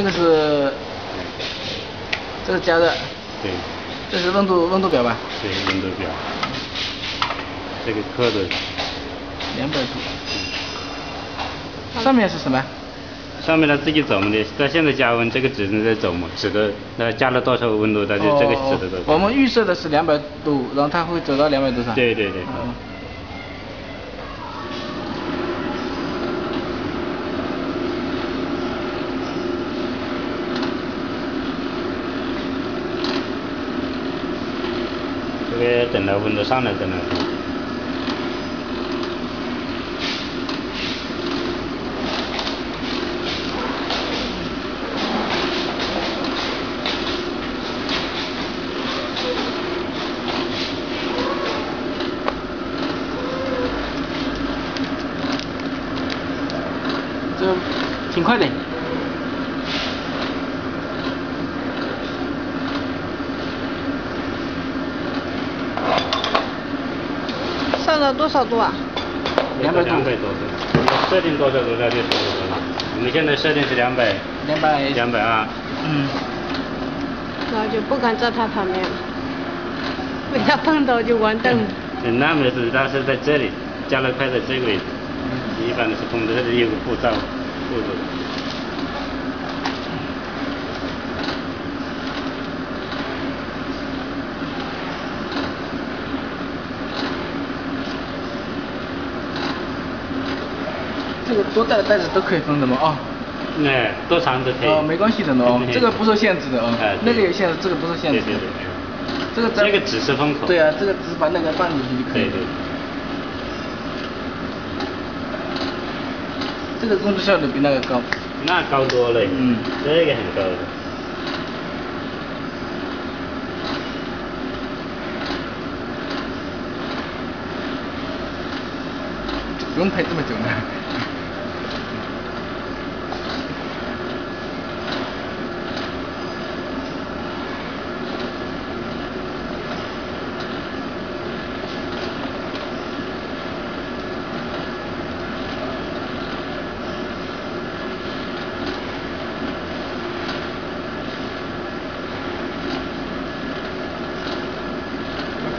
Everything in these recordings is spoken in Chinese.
这个是，这是加热。对。这是温度温度表吧？对，温度表。这个刻的。两百度。上面是什么？上面它自己走嘛的，它现在加温，这个指针在走嘛，指的那加了多少温度，它就这个指的都。我们预设的是两百度，然后它会走到两百度上。对对对。这个等到温度上来再来。这挺快的。上了多少度啊？两百多。两百多度。设定多少度那就多少度了。我们现在设定是两百。两百。两百二。嗯。那就不敢在它旁边了，被它碰到就完蛋了。那没事，但是在这里，加了块在这个位置。一般都是碰到这里有个步骤，步骤。这个多大的袋子都可以封的吗？哦。哎，多长都可以。哦，没关系的哦，这个不受限制的哦。那个有限制，这个不受限制。对对对。这个这个只是封口。对啊，这个只是把那个放进去就可以。对对。这个工作效率比那个高。那高多了。嗯。这个很高的。不用拍这么久呢。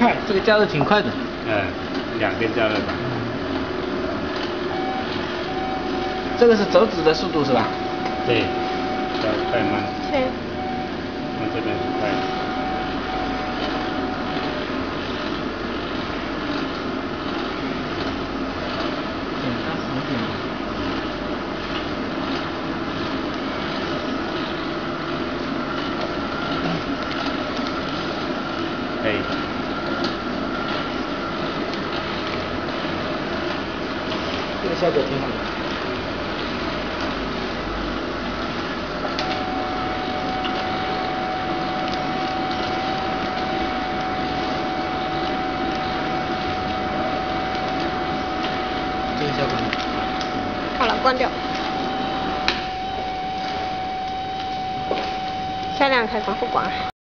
快，这个加热挺快的。嗯，两边加热吧。这个是走纸的速度是吧？对，要快慢。对。看这边是快。可以。这个效果挺好的。这个效果。好了，关掉。限量开关不关。